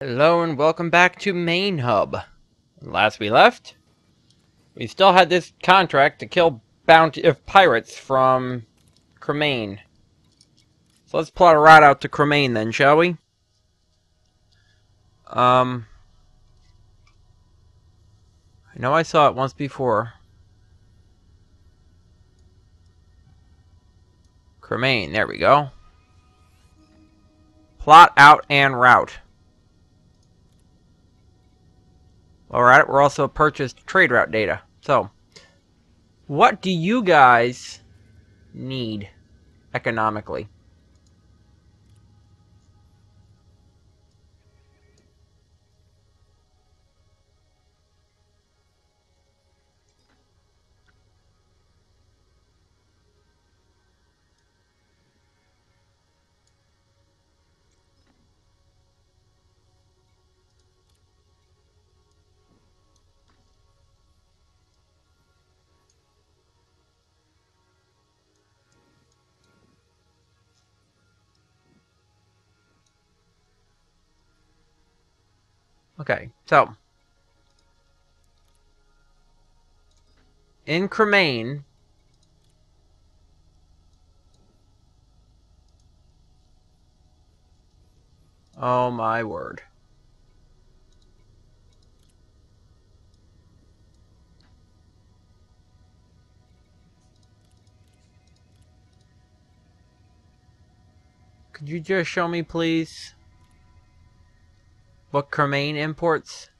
Hello and welcome back to Main Hub. Last we left, we still had this contract to kill bounty of pirates from Cremain. So let's plot a route out to Cremain then, shall we? Um, I know I saw it once before. Cremain, there we go. Plot out and route. Alright, we're also purchased trade route data. So, what do you guys need economically? Okay, so in Cremain, oh my word. Could you just show me, please? What Cremain imports?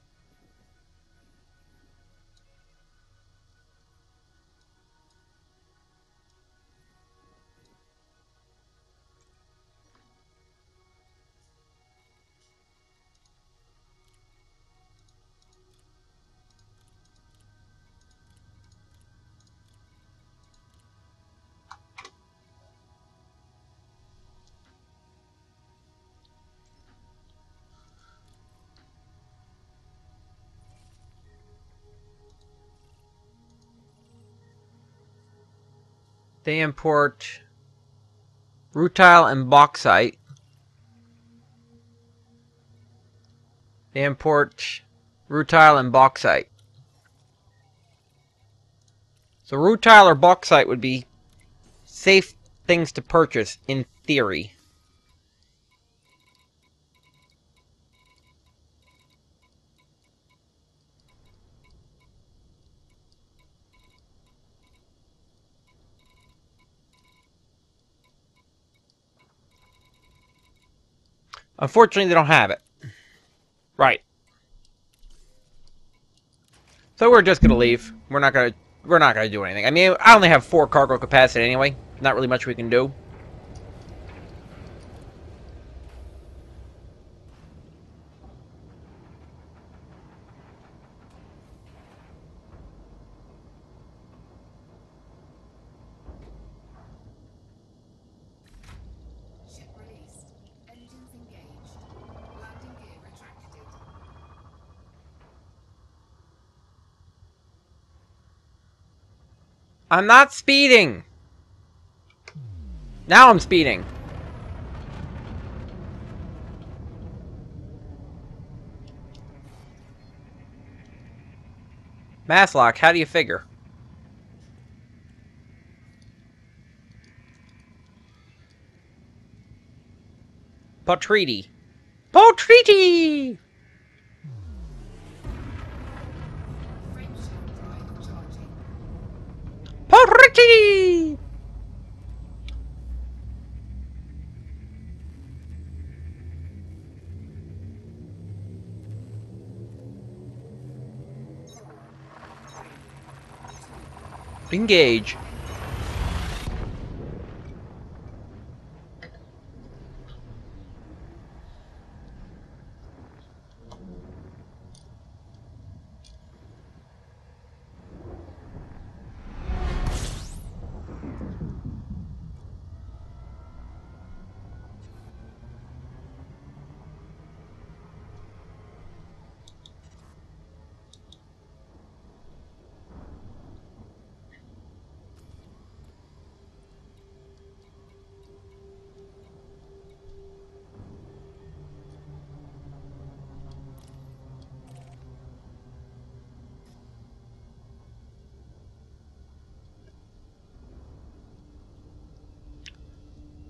They import rutile and bauxite. They import rutile and bauxite. So rutile or bauxite would be safe things to purchase in theory. Unfortunately, they don't have it. Right. So we're just gonna leave. We're not gonna we're not gonna do anything. I mean, I only have four cargo capacity anyway. Not really much we can do. I'm not speeding. Now I'm speeding. Masslock, how do you figure? Potreaty. Potreaty! Engage.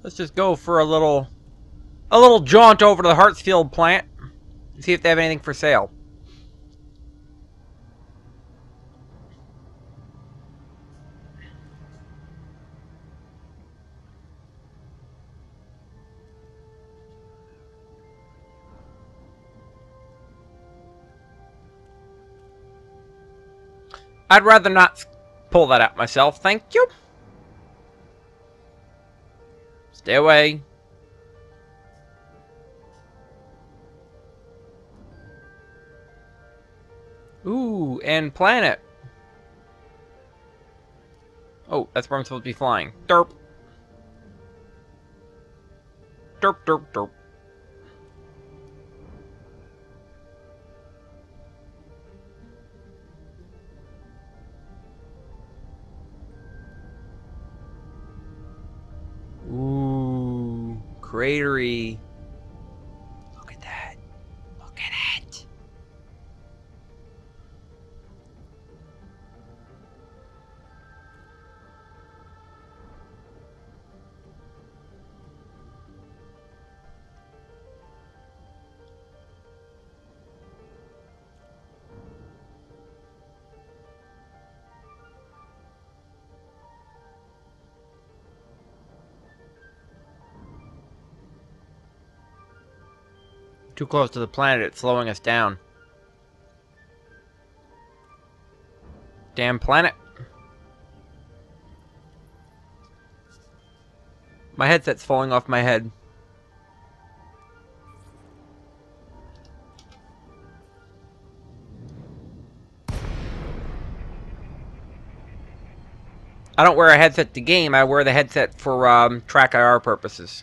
Let's just go for a little, a little jaunt over to the Hartsfield plant. and See if they have anything for sale. I'd rather not pull that out myself, thank you. Stay away. Ooh, and planet. Oh, that's where I'm supposed to be flying. Derp. Derp, derp, derp. Ooh, cratery. Too close to the planet, it's slowing us down. Damn planet. My headset's falling off my head. I don't wear a headset to game, I wear the headset for um, TrackIR purposes.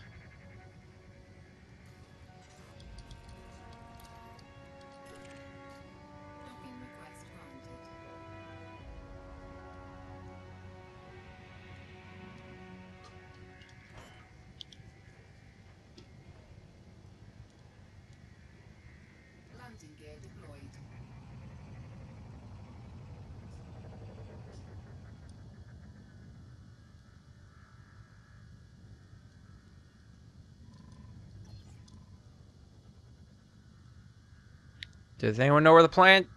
Does anyone know where the plant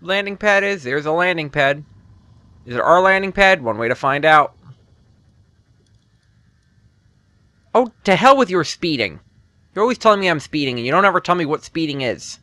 landing pad is? There's a landing pad. Is it our landing pad? One way to find out. Oh, to hell with your speeding. You're always telling me I'm speeding, and you don't ever tell me what speeding is.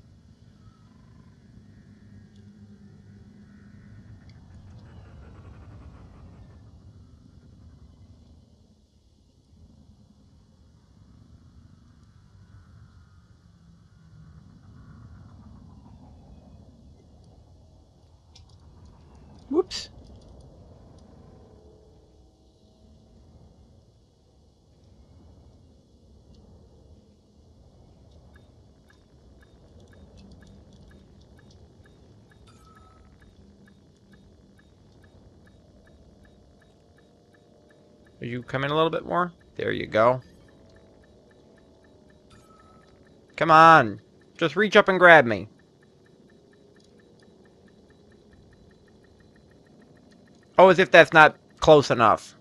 Are in a little bit more? There you go. Come on. Just reach up and grab me. Oh, as if that's not close enough.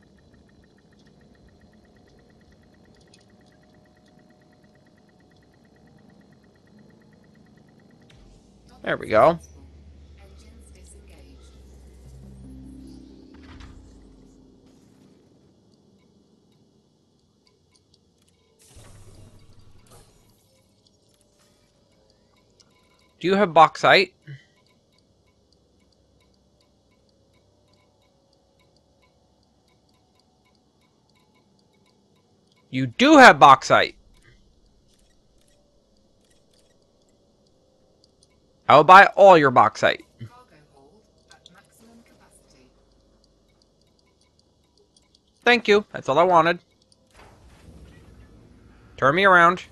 There we go. Do you have bauxite? You do have bauxite. I will buy all your bauxite. Thank you. That's all I wanted. Turn me around.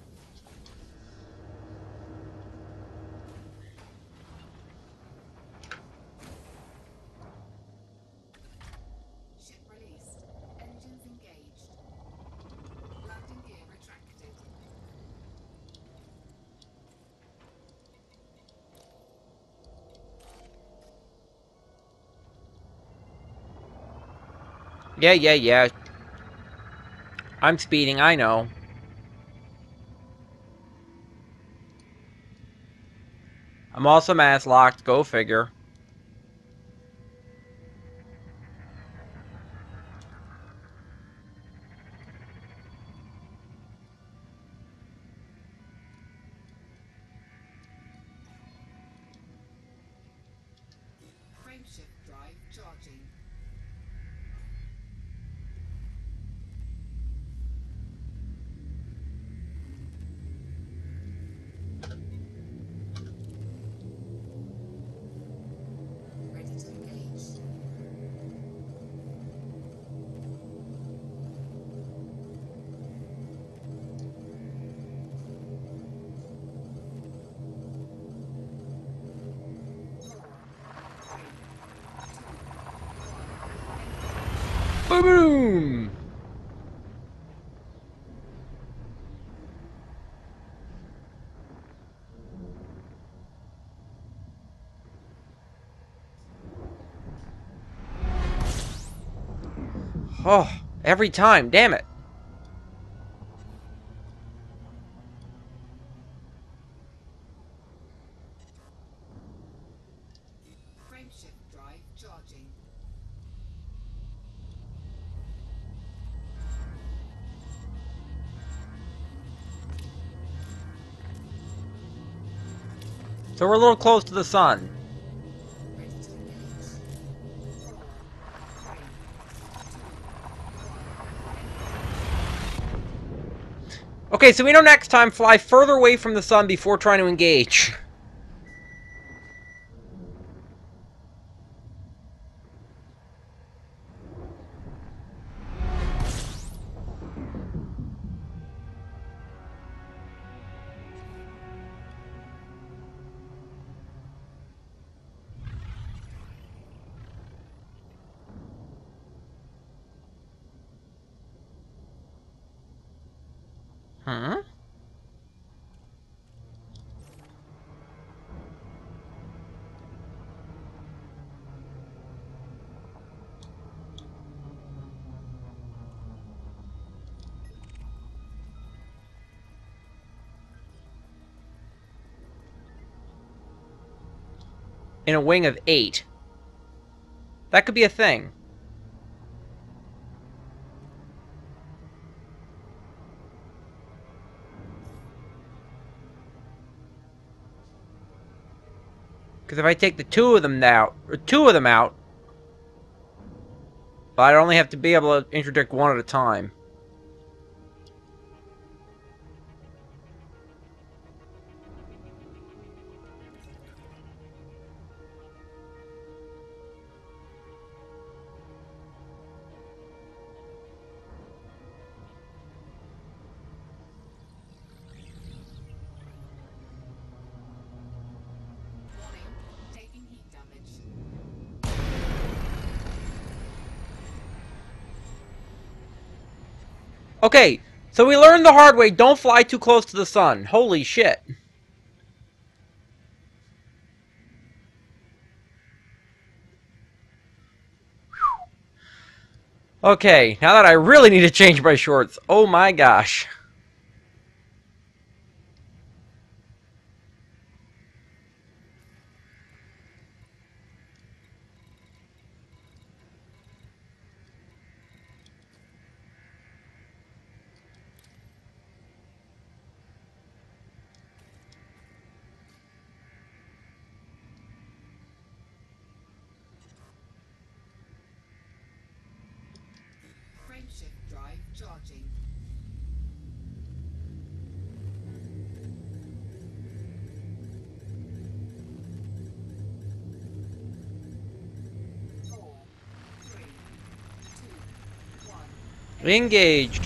Yeah, yeah, yeah. I'm speeding, I know. I'm also mass locked, go figure. Oh, every time, damn it. So we're a little close to the sun. Okay, so we know next time fly further away from the sun before trying to engage. In a wing of eight. That could be a thing. Because if I take the two of them out, or two of them out, but I'd only have to be able to interdict one at a time. Okay, so we learned the hard way, don't fly too close to the sun. Holy shit. Okay, now that I really need to change my shorts. Oh my gosh. Charging. Engaged.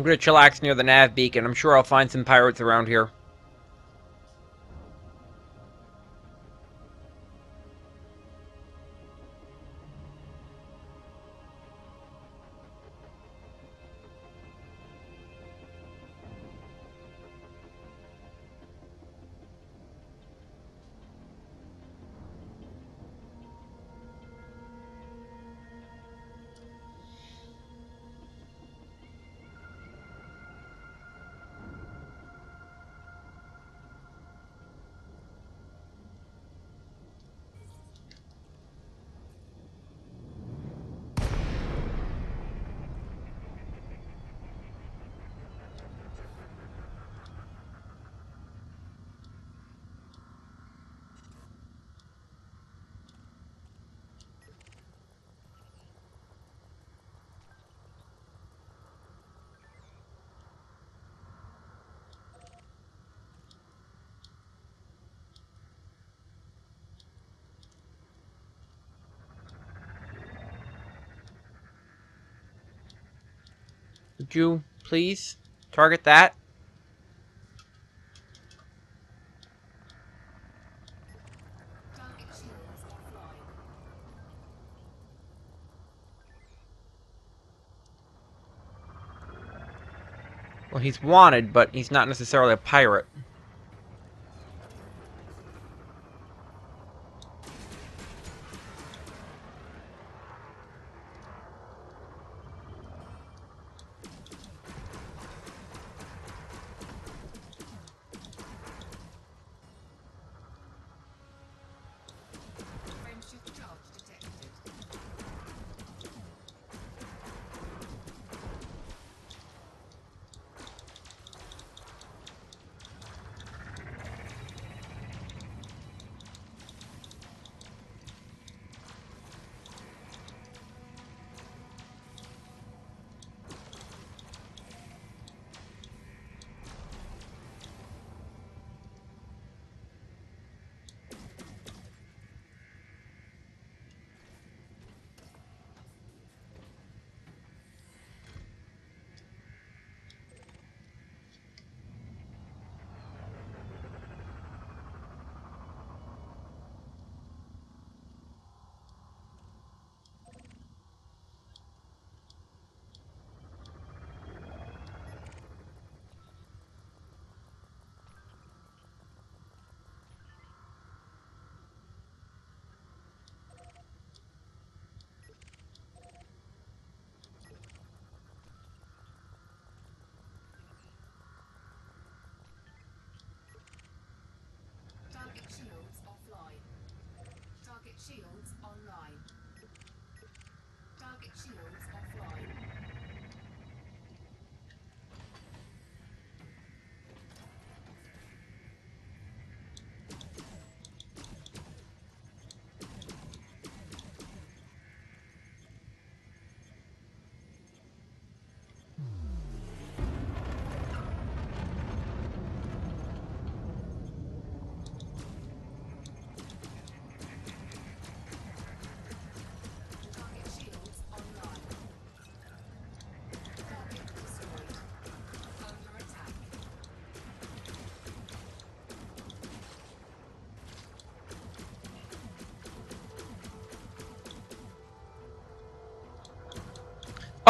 I'm gonna chillax near the nav beacon. I'm sure I'll find some pirates around here. Would you please target that? Well, he's wanted, but he's not necessarily a pirate.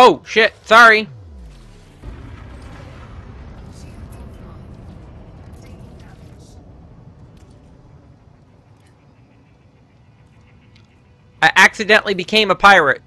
Oh, shit, sorry. I accidentally became a pirate.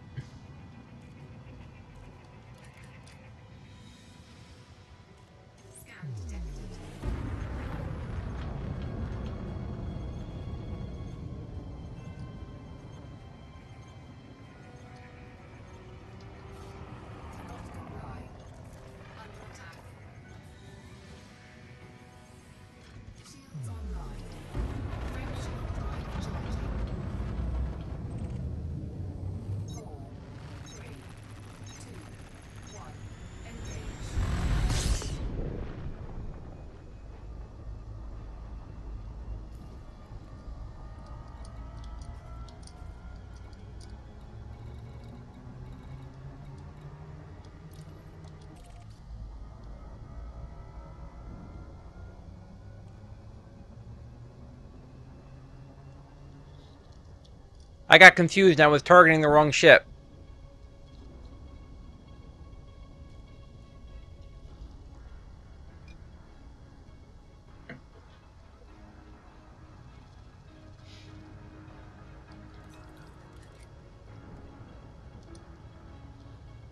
I got confused and I was targeting the wrong ship.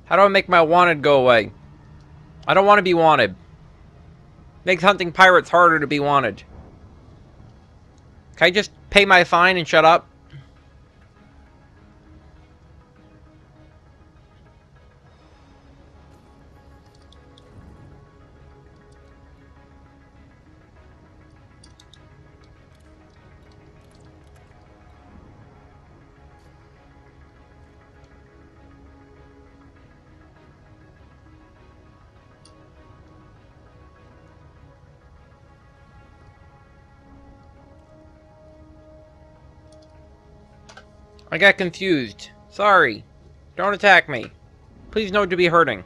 How do I make my wanted go away? I don't want to be wanted. Makes hunting pirates harder to be wanted. Can I just pay my fine and shut up? Got confused. Sorry. Don't attack me. Please note to be hurting.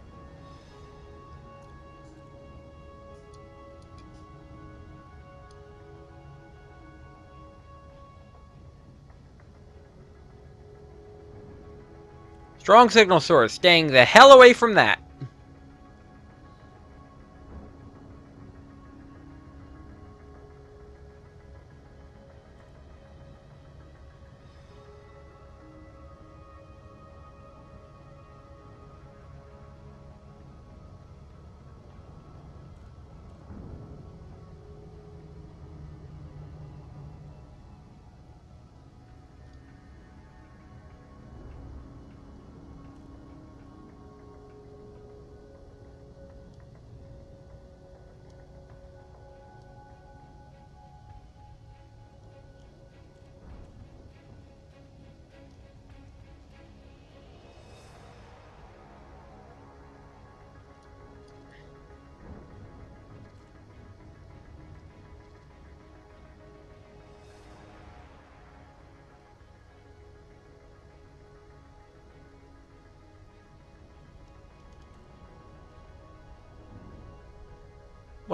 Strong signal source. Staying the hell away from that.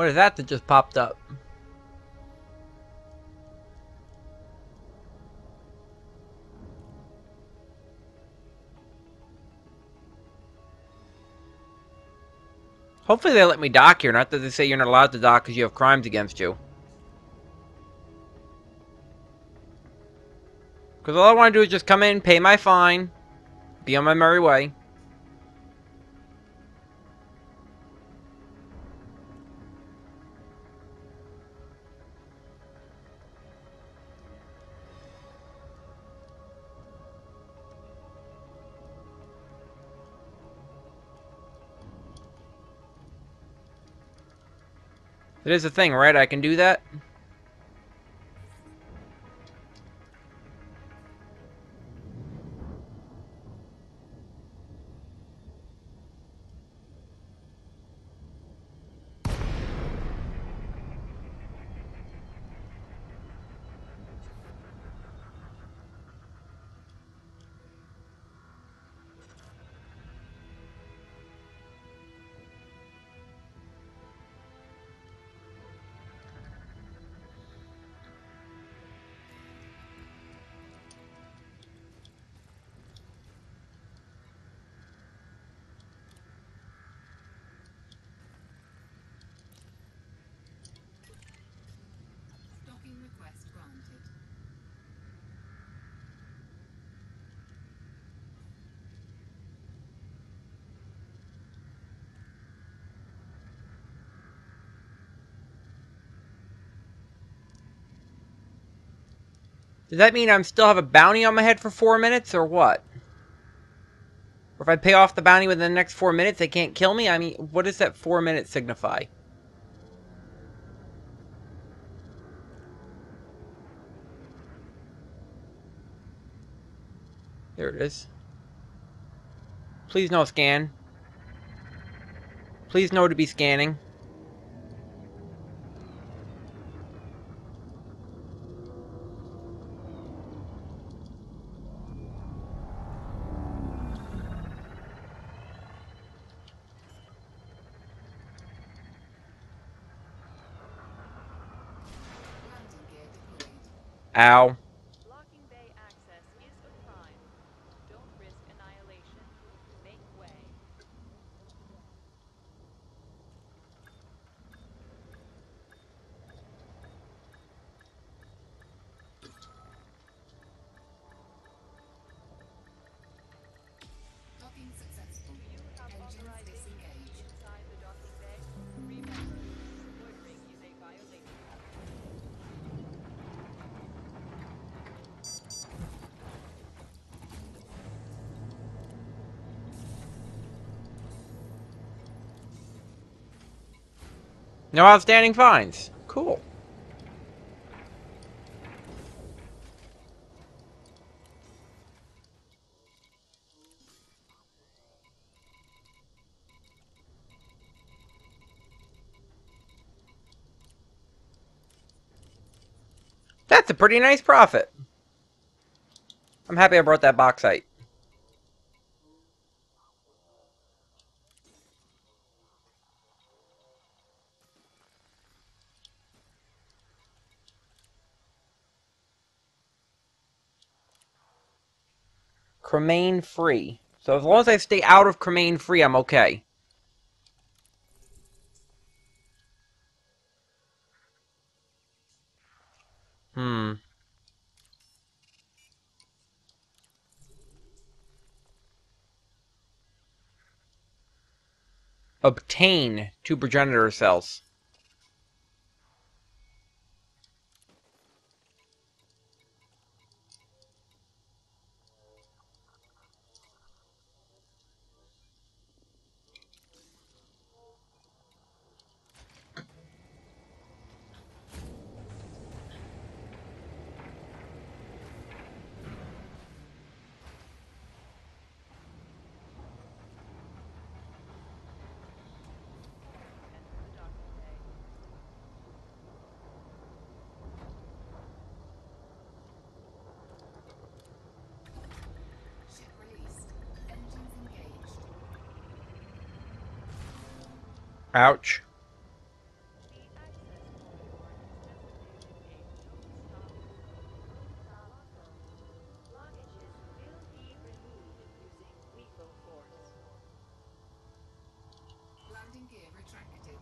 What is that that just popped up? Hopefully they let me dock here, not that they say you're not allowed to dock because you have crimes against you. Because all I want to do is just come in, pay my fine, be on my merry way. It is a thing, right? I can do that? Does that mean I'm still have a bounty on my head for four minutes, or what? Or if I pay off the bounty within the next four minutes, they can't kill me? I mean, what does that four minutes signify? There it is. Please no scan. Please no to be scanning. Landing gear deployed. Ow. No outstanding fines. Cool. That's a pretty nice profit. I'm happy I brought that bauxite. Cremain free. So as long as I stay out of Cremain free, I'm okay. Hmm. Obtain two progenitor cells. Ouch. Landing gear retracted.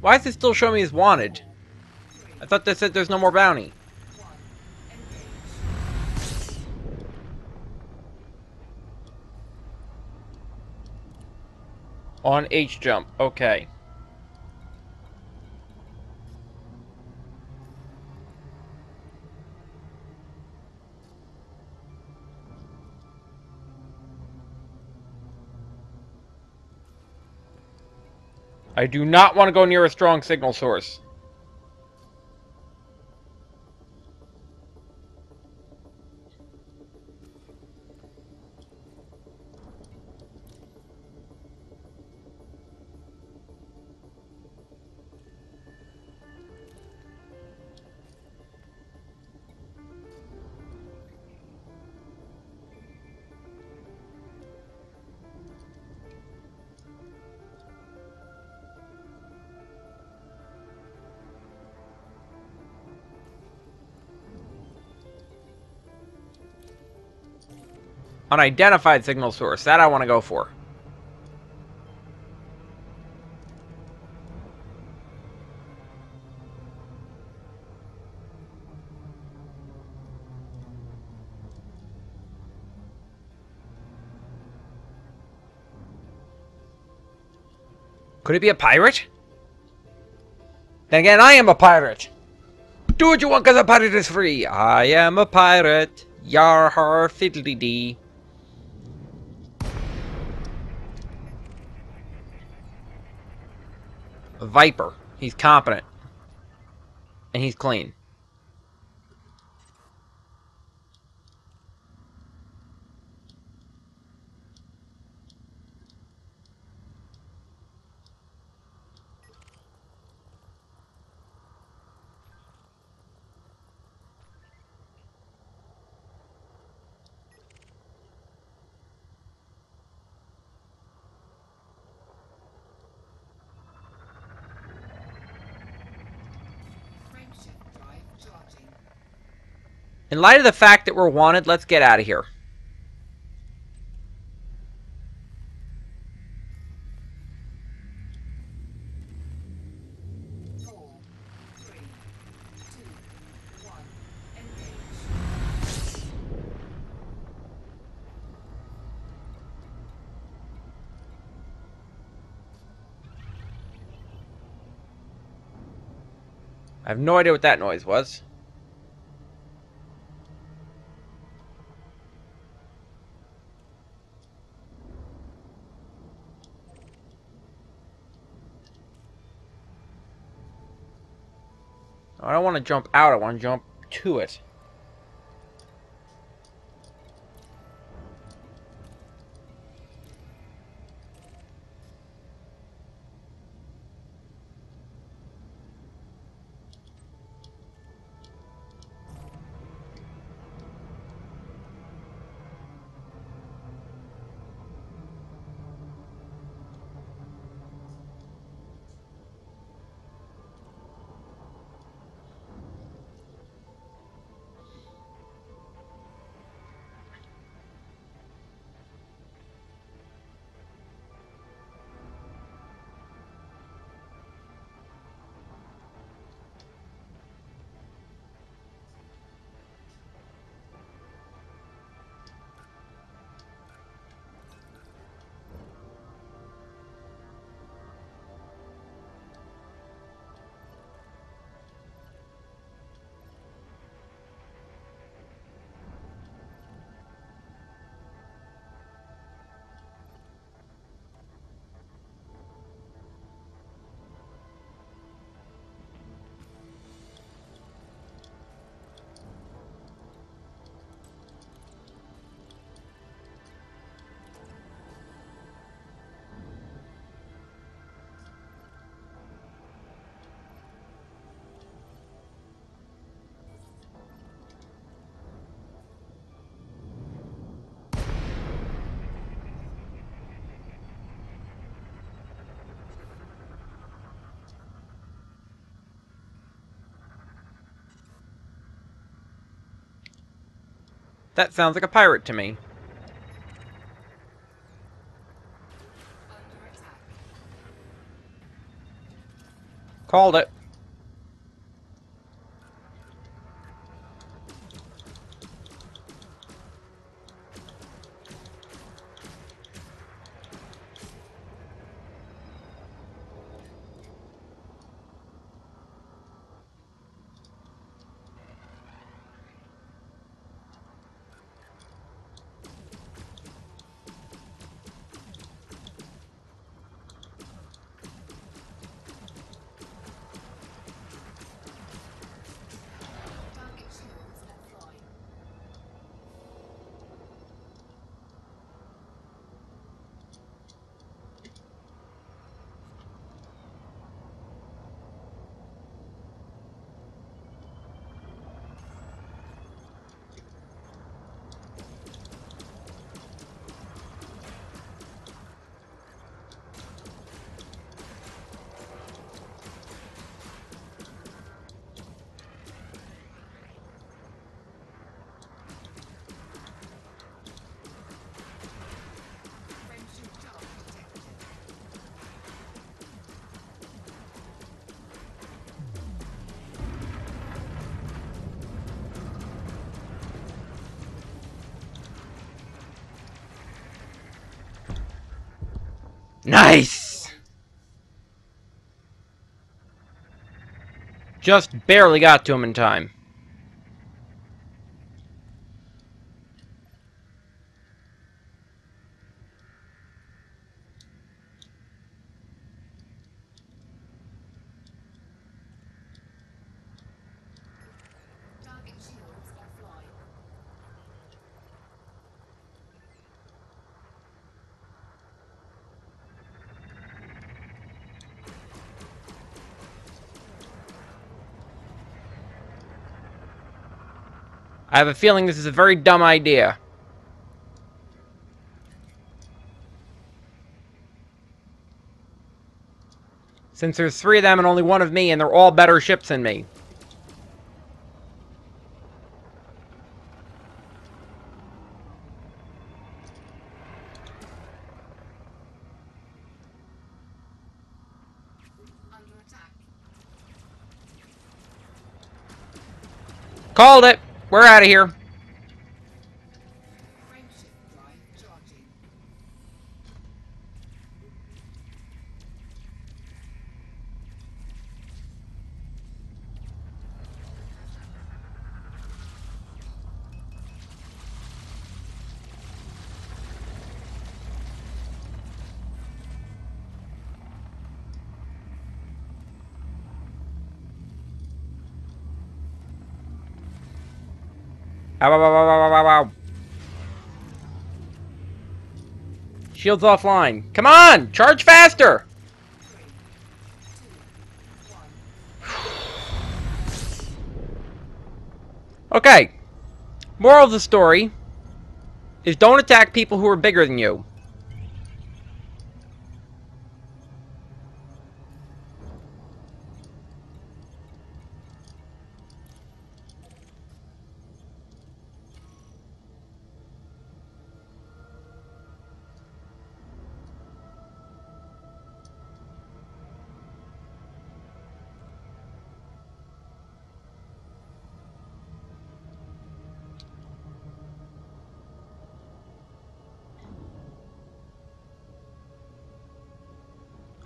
Why is it still showing me as wanted? I thought they said there's no more bounty. On H jump. Okay. I do not want to go near a strong signal source. Unidentified signal source. That I want to go for. Could it be a pirate? Then again, I am a pirate. Do what you want because a pirate is free. I am a pirate. Yar har fiddly dee. Viper. He's competent. And he's clean. In light of the fact that we're wanted, let's get out of here. I have no idea what that noise was. Want to jump out, I want to jump to it. That sounds like a pirate to me. Called it. Nice! Just barely got to him in time. I have a feeling this is a very dumb idea. Since there's three of them and only one of me, and they're all better ships than me. Called it! We're out of here. Ow, ow, ow, ow, ow. Shields offline. Come on! Charge faster! Okay. Moral of the story is don't attack people who are bigger than you.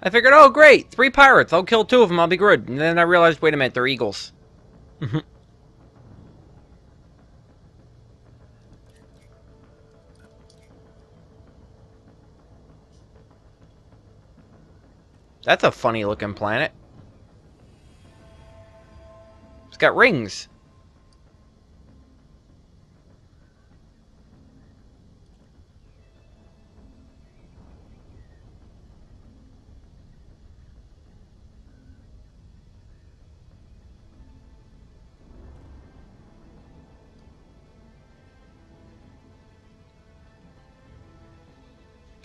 I figured, oh great, three pirates. I'll kill two of them. I'll be good. And then I realized, wait a minute, they're eagles. Mm-hmm. That's a funny looking planet. It's got rings.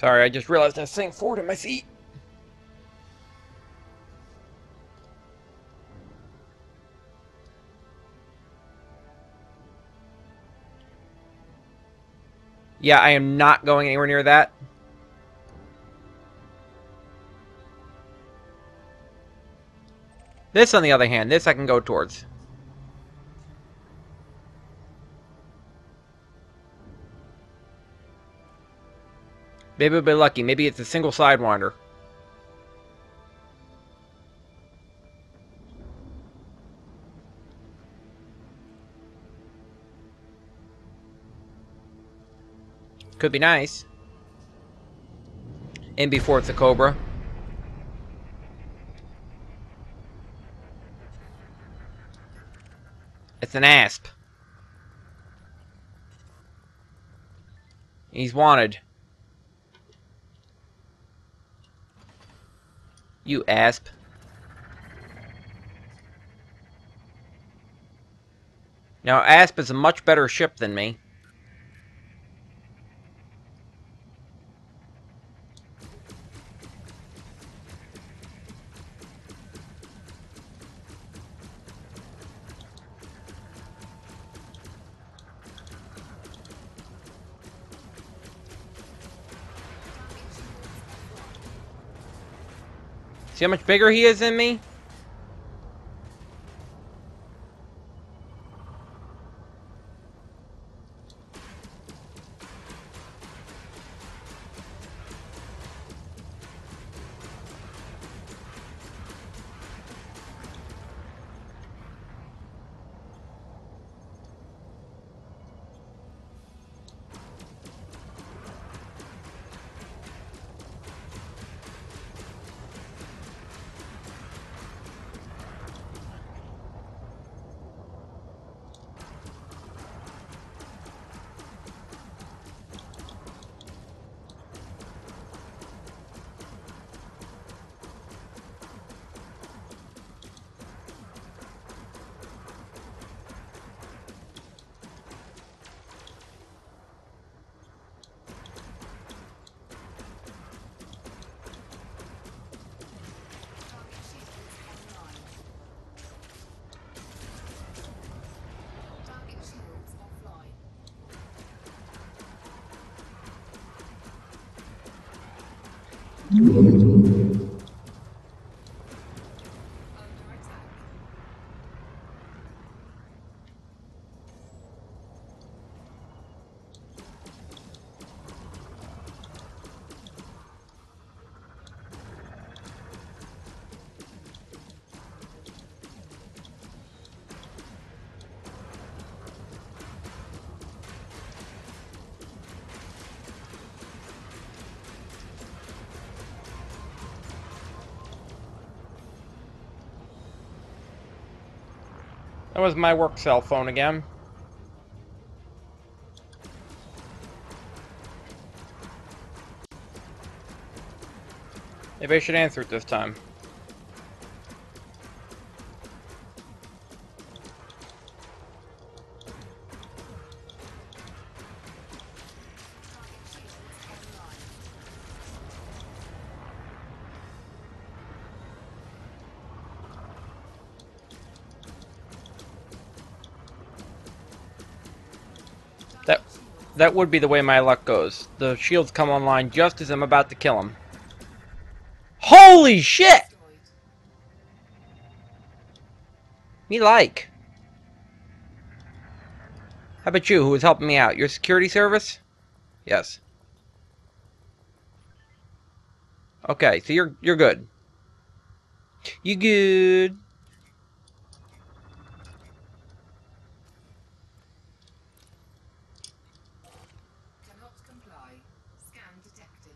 Sorry, I just realized I sank forward in my seat. Yeah, I am not going anywhere near that. This, on the other hand, this I can go towards. Maybe we'll be lucky. Maybe it's a single Sidewinder. Could be nice. And before it's a Cobra. It's an asp. He's wanted. You asp. Now, Asp is a much better ship than me. How much bigger he is than me? 嗯. Was my work cell phone again. Maybe I should answer it this time. That would be the way my luck goes. The shields come online just as I'm about to kill him. Holy shit! Me like. How about you, who was helping me out? Your security service? Yes. Okay, so you're you're good. You good? Cannot comply. Scan detected.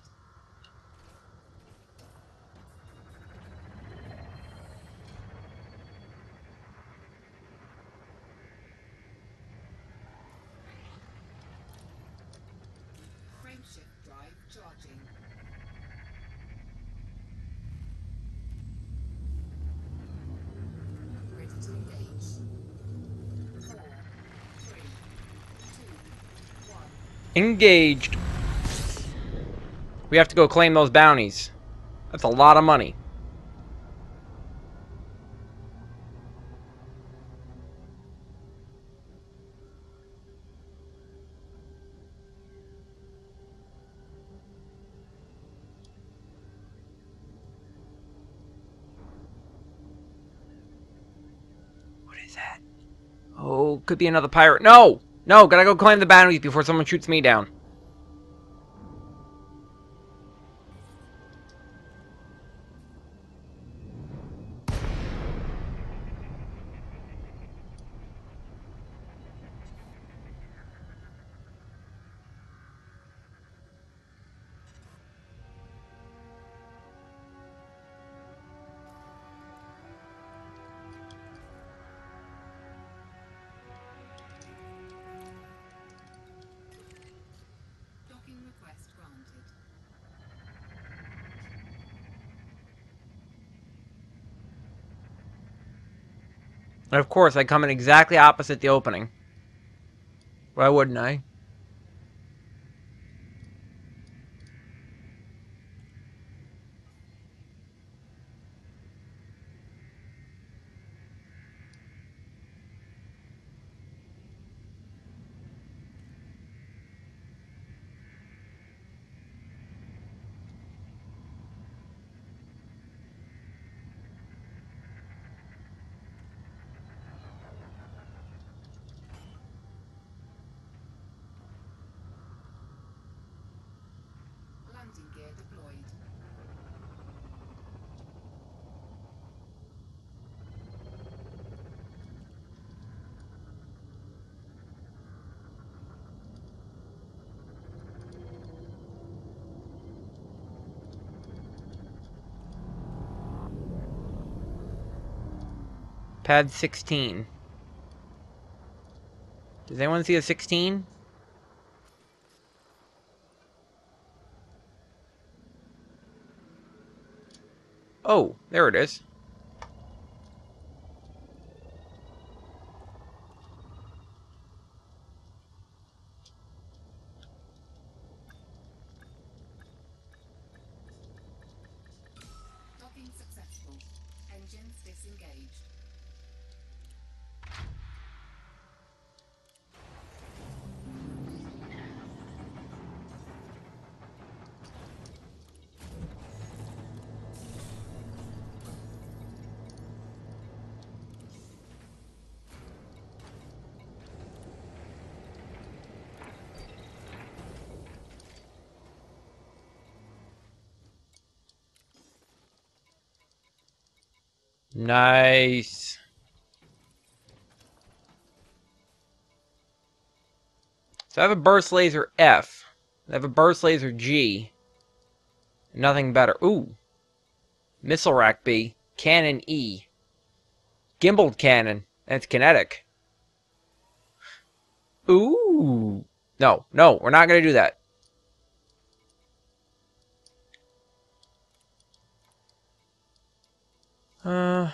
Frameshift drive charging. Ready to engage. Four, three, two, one. Engaged. We have to go claim those bounties. That's a lot of money. What is that? Oh, could be another pirate. No! No, gotta go climb the bounties before someone shoots me down. And of course, I come in exactly opposite the opening. Why wouldn't I? Landing gear deployed. Pad 16. Does anyone see a 16? Oh, there it is. Nice. So I have a burst laser F. I have a burst laser G. Nothing better. Ooh. Missile rack B. Cannon E. Gimbaled cannon. And it's kinetic. Ooh. No, no, we're not going to do that. Uh...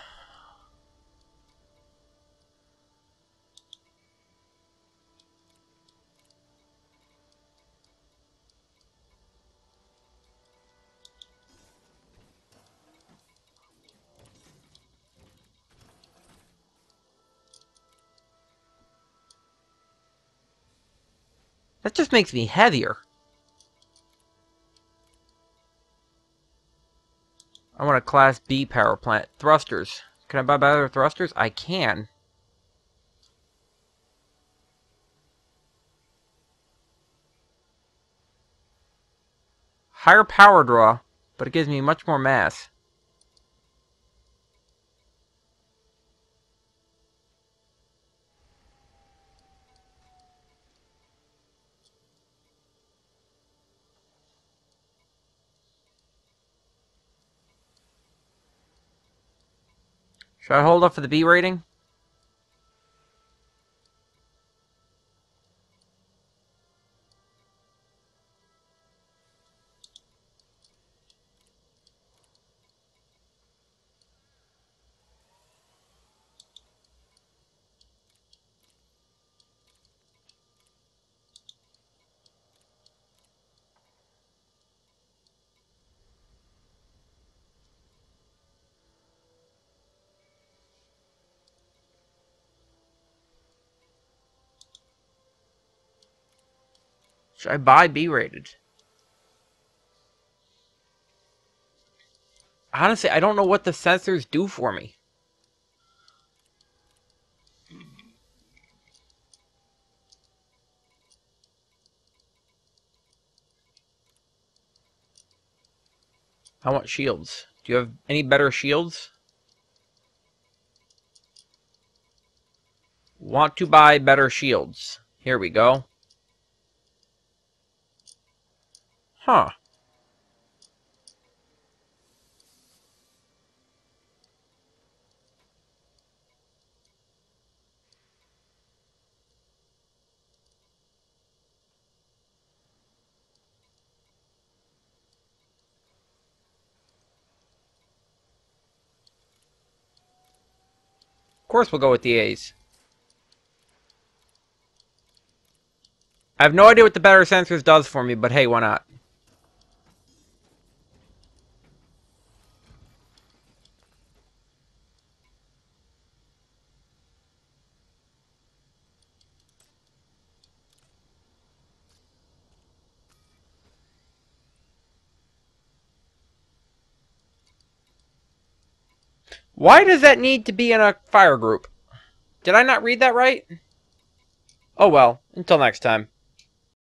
That just makes me heavier. I want a Class B power plant. Thrusters. Can I buy better thrusters? I can. Higher power draw, but it gives me much more mass. Should I hold up for the B rating? Should I buy B rated? Honestly, I don't know what the sensors do for me. I want shields. Do you have any better shields? Want to buy better shields. Here we go. Huh. Of course we'll go with the A's. I have no idea what the better sensors does for me, but hey, why not? Why does that need to be in a fire group? Did I not read that right? Oh well, until next time.